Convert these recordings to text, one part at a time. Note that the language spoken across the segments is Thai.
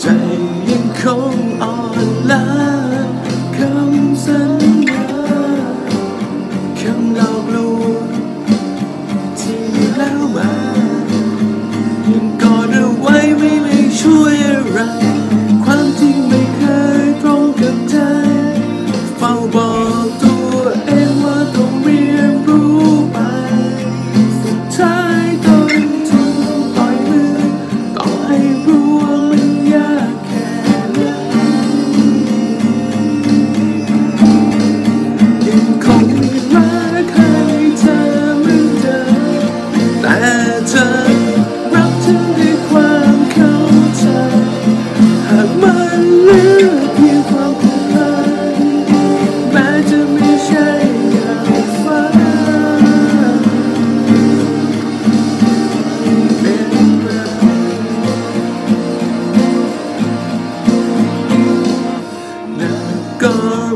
Dying cold night.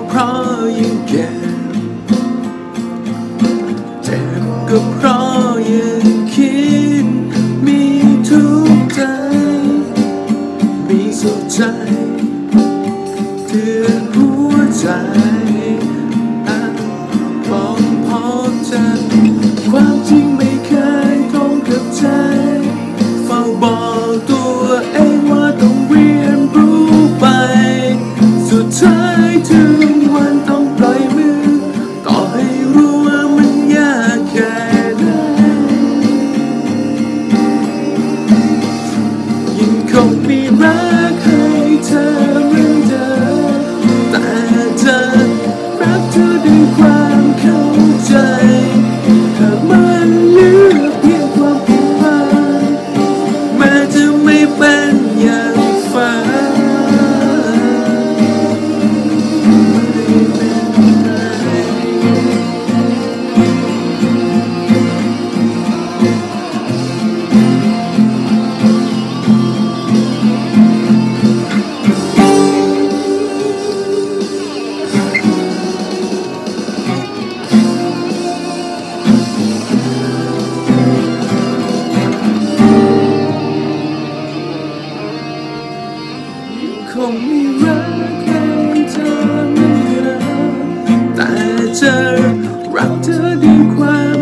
เพราะยังเก็บเจ็บก็เพราะยังคิด มีทุกข์ใจ มีสุขใจเตือนหัวใจ run. water, wrapped in quiet.